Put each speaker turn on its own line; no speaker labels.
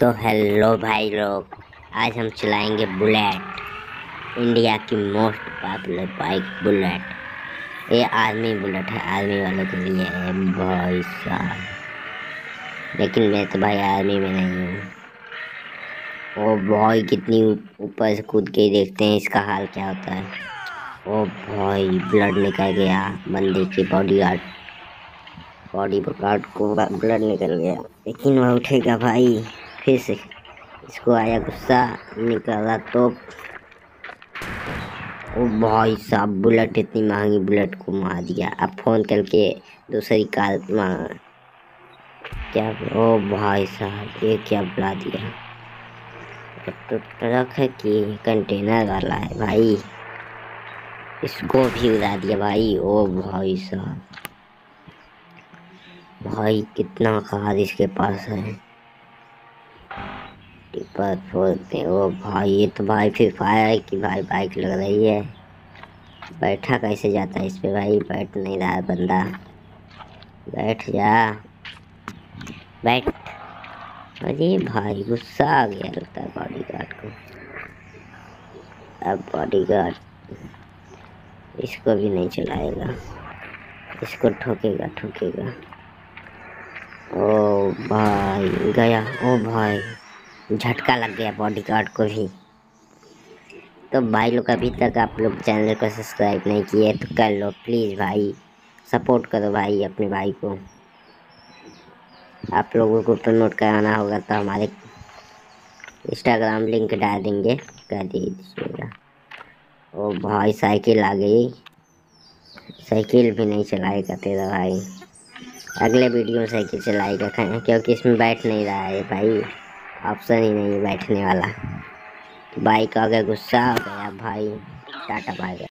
तो हेलो भाई लोग, आज हम चलाएँगे बुलेट। इंडिया की मोस्ट पॉपुलर बाइक बुलेट। ये आर्मी बुलेट है, आर्मी वालों के लिए है भाई साहब। लेकिन मैं तो भाई आर्मी में नहीं हूँ। ओ भाई, कितनी ऊपर से कूद के देखते हैं, इसका हाल क्या होता है? ओ भाई ब्लड निकल गया, बंदे की बॉडी गार्ड बॉडी गार्ड को ब्लड निकल गया। लेकिन वह उठेगा भाई। फिर से इसको आया गुस्सा निकाला तो ओ भाई साहब बुलेट इतनी महँगी बुलेट को मार दिया अब फ़ोन करके दूसरी कार क्या ओ भाई साहब ये क्या बुला दिया तो ट्रक है कि कंटेनर वाला है भाई इसको भी उड़ा दिया भाई ओ भाई साहब भाई कितना कार इसके पास है टिपर फोड़ते ओ भाई, ये तो भाई फिर फायर है कि भाई बाइक लग रही है। बैठा कैसे जाता है इस पर भाई? बैठ नहीं रहा है बंदा। बैठ जा। बैठ। अरे भाई, गुस्सा आ गया लगता है बॉडी गार्ड को। अब बॉडी गार्ड इसको भी नहीं चलाएगा। इसको ठोकेगा ठोकेगा। ओ भाई, गया। ओ भाई। झटका लग गया बॉडी गार्ड को भी। तो भाई लोग, अभी तक आप लोग चैनल को सब्सक्राइब नहीं किए तो कर लो प्लीज़ भाई। सपोर्ट करो भाई अपने भाई को। आप लोगों को प्रमोट कराना होगा तो हमारे इंस्टाग्राम लिंक डाल देंगे, कर दीजिएगा। ओ भाई, साइकिल आ गई। साइकिल भी नहीं चलाएगा तेरा भाई। अगले वीडियो में साइकिल चलाएगा, क्योंकि इसमें बैठ नहीं रहा है भाई। ऑप्शन ही नहीं बैठने वाला। भाई आ गया गुस्सा हो गया भाई टाटा बाय